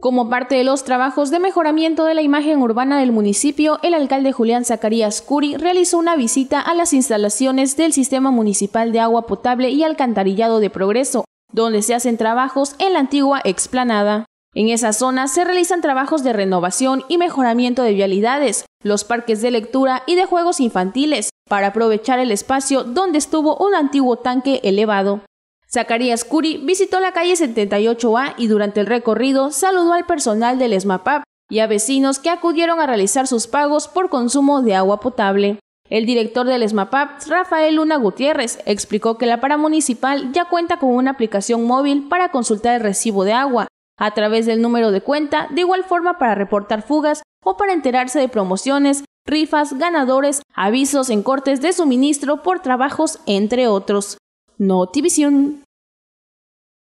Como parte de los trabajos de mejoramiento de la imagen urbana del municipio, el alcalde Julián Zacarías Curi realizó una visita a las instalaciones del Sistema Municipal de Agua Potable y Alcantarillado de Progreso, donde se hacen trabajos en la antigua explanada. En esa zona se realizan trabajos de renovación y mejoramiento de vialidades, los parques de lectura y de juegos infantiles, para aprovechar el espacio donde estuvo un antiguo tanque elevado. Zacarías Curi visitó la calle 78A y durante el recorrido saludó al personal del ESMAPAP y a vecinos que acudieron a realizar sus pagos por consumo de agua potable. El director del ESMAPAP, Rafael Luna Gutiérrez, explicó que la paramunicipal ya cuenta con una aplicación móvil para consultar el recibo de agua a través del número de cuenta, de igual forma para reportar fugas o para enterarse de promociones, rifas, ganadores, avisos en cortes de suministro por trabajos, entre otros. Notivisión.